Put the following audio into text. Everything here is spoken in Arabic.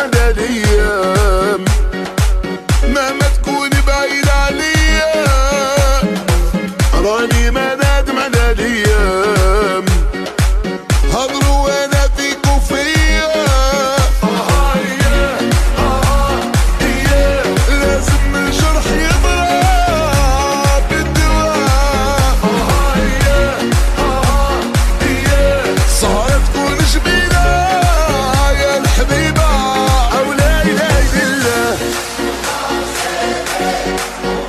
مدى مهما تكوني بعيد عليا. راني مناد مدى الأيام Hey.